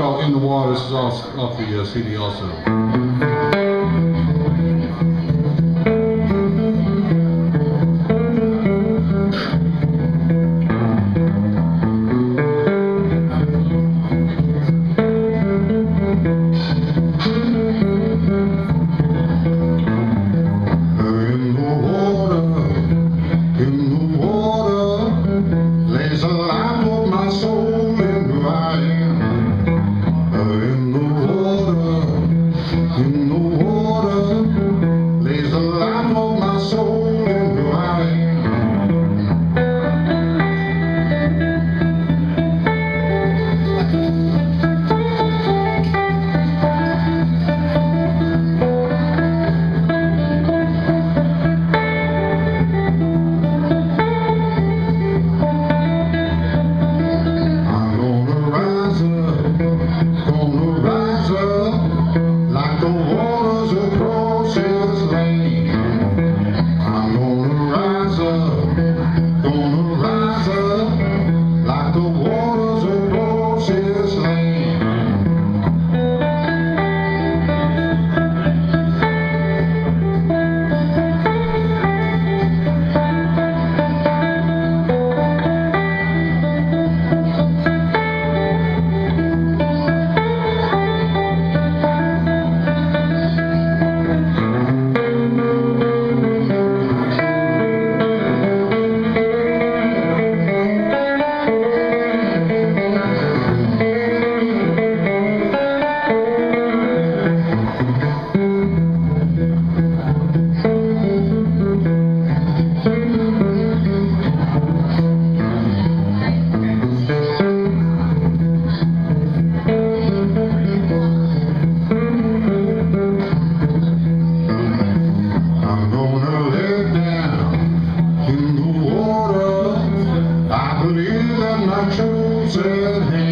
called In the Water. This is off, off the uh, CD also. Im said, hey.